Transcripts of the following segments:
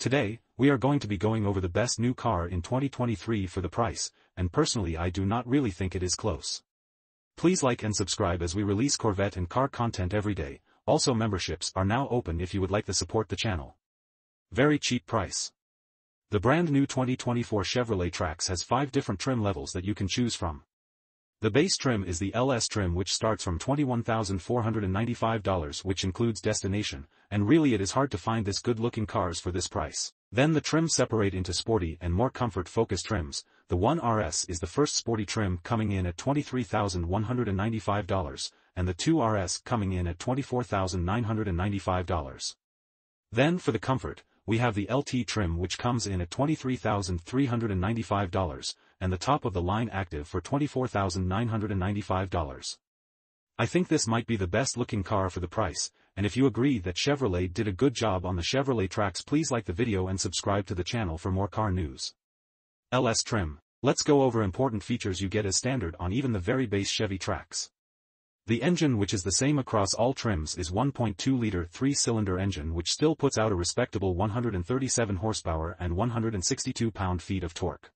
Today, we are going to be going over the best new car in 2023 for the price, and personally I do not really think it is close. Please like and subscribe as we release Corvette and car content every day, also memberships are now open if you would like to support the channel. Very cheap price. The brand new 2024 Chevrolet Trax has 5 different trim levels that you can choose from. The base trim is the LS trim which starts from $21,495 which includes destination, and really it is hard to find this good-looking cars for this price. Then the trims separate into sporty and more comfort-focused trims. The 1RS is the first sporty trim coming in at $23,195, and the 2RS coming in at $24,995. Then for the comfort, we have the LT trim which comes in at $23,395, and the top-of-the-line ACTIV for $24,995. I think this might be the best-looking car for the price, and if you agree that Chevrolet did a good job on the Chevrolet Trax please like the video and subscribe to the channel for more car news. LS trim. Let's go over important features you get as standard on even the very base Chevy Trax. The engine which is the same across all trims is 1.2-liter three-cylinder engine which still puts out a respectable 137 horsepower and 162 pound-feet of torque.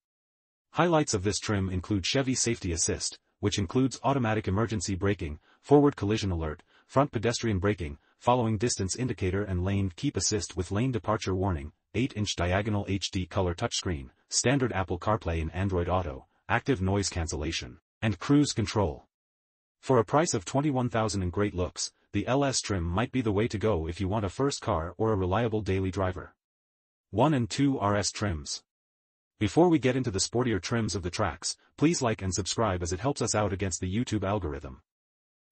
Highlights of this trim include Chevy Safety Assist, which includes automatic emergency braking, forward collision alert, front pedestrian braking, following distance indicator and lane keep assist with lane departure warning, 8-inch diagonal HD color touchscreen, standard Apple CarPlay and Android Auto, active noise cancellation, and cruise control. For a price of 21,000 and great looks, the LS trim might be the way to go if you want a first car or a reliable daily driver. 1 and 2 RS trims. Before we get into the sportier trims of the Trax, please like and subscribe as it helps us out against the YouTube algorithm.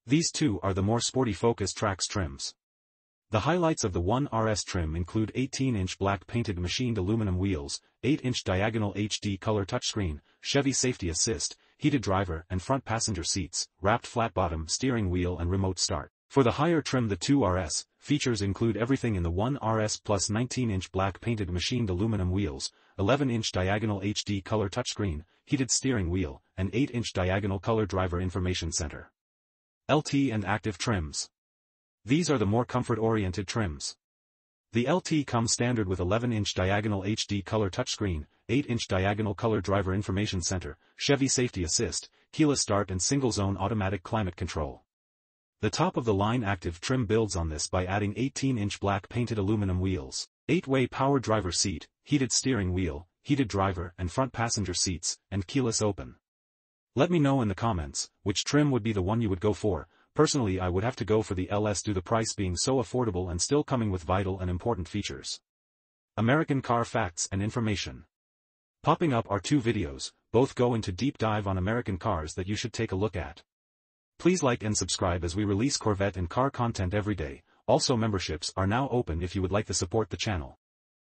These two are the more sporty focused Trax trims. The highlights of the 1RS trim include 18-inch black painted machined aluminum wheels, 8-inch diagonal HD color touchscreen, Chevy Safety Assist, heated driver and front passenger seats, wrapped flat bottom steering wheel and remote start. For the higher trim the 2RS, features include everything in the 1RS plus 19-inch black painted machined aluminum wheels, 11-inch diagonal HD color touchscreen, heated steering wheel, and 8-inch diagonal color driver information center. LT and ACTIV trims. These are the more comfort-oriented trims. The LT comes standard with 11-inch diagonal HD color touchscreen, 8-inch diagonal color driver information center, Chevy Safety Assist, keyless start and single-zone automatic climate control. The top-of-the-line ACTIV trim builds on this by adding 18-inch black painted aluminum wheels, 8-way power driver seat, heated steering wheel, heated driver and front passenger seats, and keyless open. Let me know in the comments, which trim would be the one you would go for, personally I would have to go for the LS due the price being so affordable and still coming with vital and important features. American Car Facts and Information Popping up are two videos, both go into deep dive on American cars that you should take a look at. Please like and subscribe as we release Corvette and car content every day, also memberships are now open if you would like to support the channel.